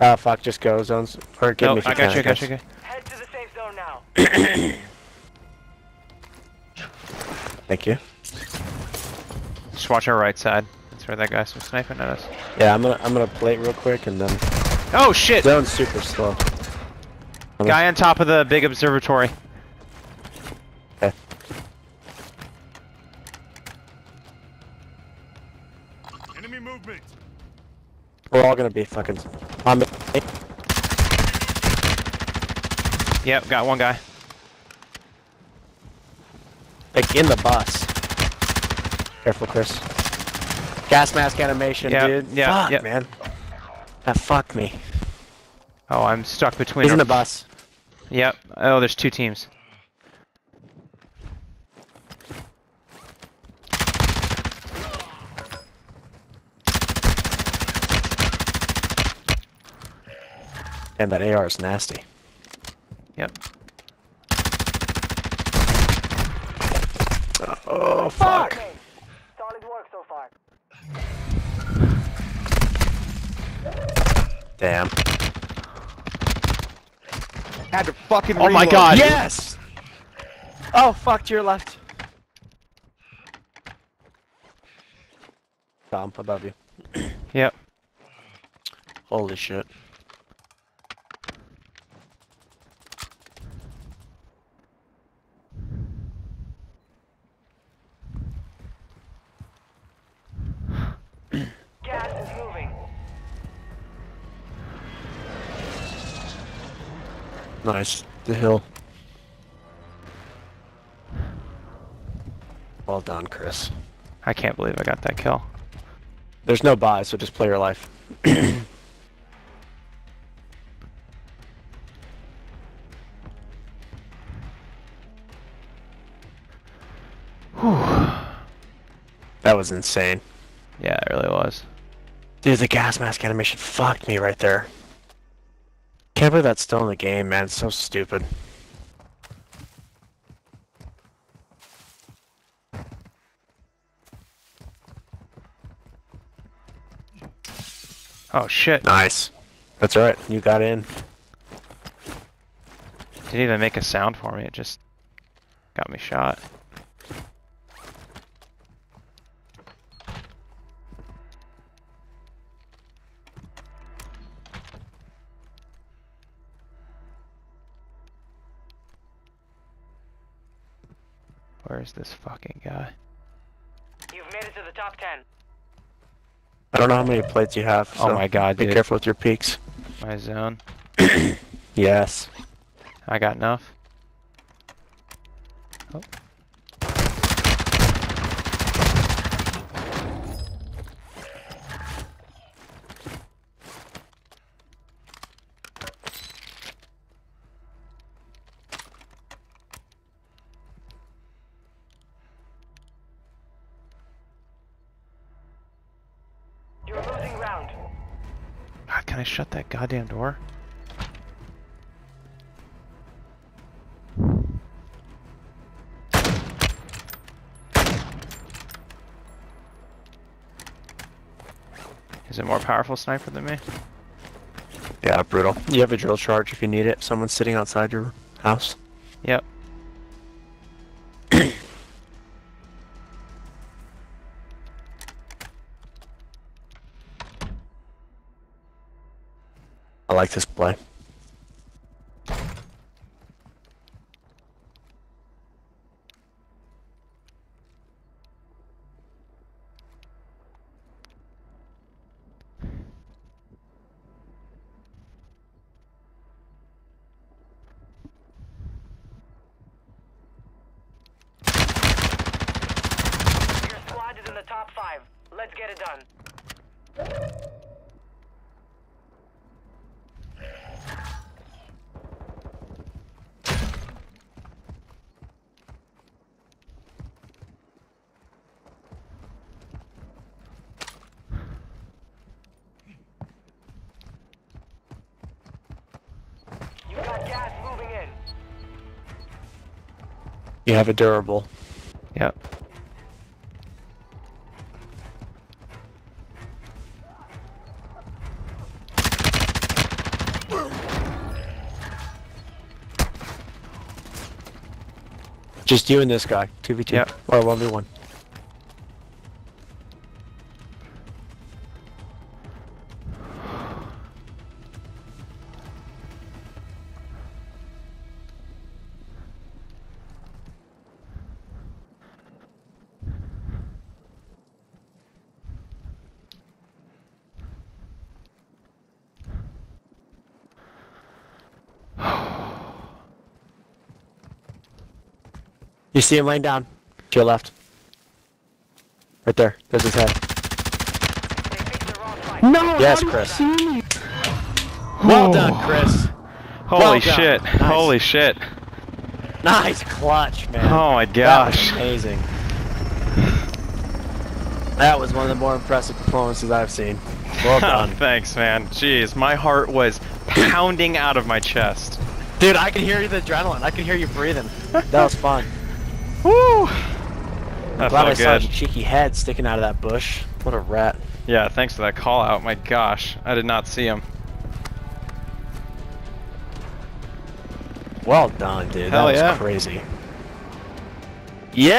Uh, fuck, just go zones. Or give No, me if I you got you, I got you, okay. Head to the safe zone now. Thank you. Just watch our right side. That's where that guy's sniping at us. Yeah, I'm gonna I'm gonna plate real quick and then Oh shit! zone's super slow. Guy on top of the big observatory. Okay. Enemy movement. We're all gonna be fucking on the Yep, got one guy. like in the bus. Careful, Chris. Gas mask animation, Yeah, dude. yeah, Fuck, yeah. man. That fucked me. Oh, I'm stuck between. He's in the bus. Yep. Oh, there's two teams. And that AR is nasty. Yep. Oh fuck. Okay. Solid work so far. Damn. Had to fucking Oh my god. Yes! Oh fuck to your left. Tom, above you. Yep. Holy shit. Gas is moving. Nice. The hill. Well done, Chris. I can't believe I got that kill. There's no buy, so just play your life. that was insane. Yeah, it really was. Dude, the gas mask animation fucked me right there. Can't believe that's still in the game, man. It's so stupid. Oh shit. Nice. That's right. You got in. Didn't even make a sound for me. It just got me shot. Where's this fucking guy? You've made it to the top 10. I don't know how many plates you have. Oh my god, Be dude. careful with your peeks. My zone. Yes. I got enough. Oh. Can I shut that goddamn door? Is it more powerful sniper than me? Yeah, brutal. You have a drill charge if you need it. Someone's sitting outside your house. Yep. I like this play. Top 5. Let's get it done. You have a durable. Yep. Just you and this guy, 2v2, yep. or 1v1. You see him laying down. To your left. Right there. There's his head. They picked the wrong fight. No! Yes, Chris. you see? Well oh. done, Chris. Holy Well done. shit! Nice. Holy shit! Nice clutch, man. Oh my That was gosh! amazing. That was one of the more impressive performances I've seen. Well Oh, done. thanks, man. Jeez, my heart was pounding out of my chest. Dude, I could hear the adrenaline. I could hear you breathing. That was fun. Woo! That Glad I saw his good. cheeky head sticking out of that bush. What a rat. Yeah, thanks for that call out. My gosh, I did not see him. Well done, dude. Hell that was yeah. crazy. Yeah!